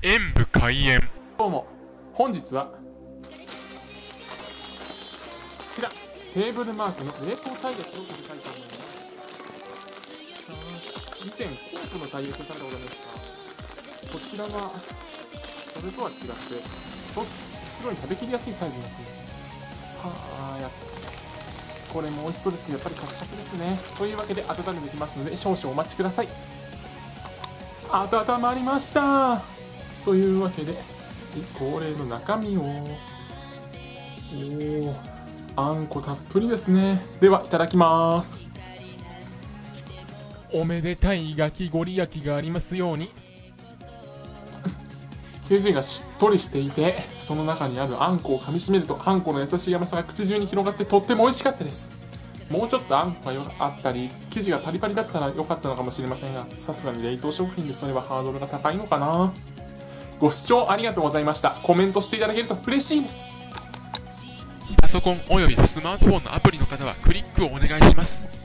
演武開演。どうも。本日はこちらテーブルマークの冷凍たい焼きを振りたいと思いますさあ以前コープのたい焼きを食べたことありますかこちらはそれとは違ってちょっと袋に食べきりやすいサイズになってます。はあやっこれも美味しそうですけどやっぱりカチカチですね。というわけで温めていきますので少々お待ちください。温まりました。というわけで恒例の中身をおーあんこたっぷりですね。ではいただきます。おめでたい焼きごり焼きがありますように。生地がしっとりしていてその中にあるあんこを噛みしめるとあんこの優しい甘さが口中に広がってとっても美味しかったです。もうちょっとあんこがよあったり生地がパリパリだったら良かったのかもしれませんがさすがに冷凍食品でそれはハードルが高いのかな。ご視聴ありがとうございました。コメントしていただけると嬉しいです。パソコンおよびスマートフォンのアプリの方はクリックをお願いします。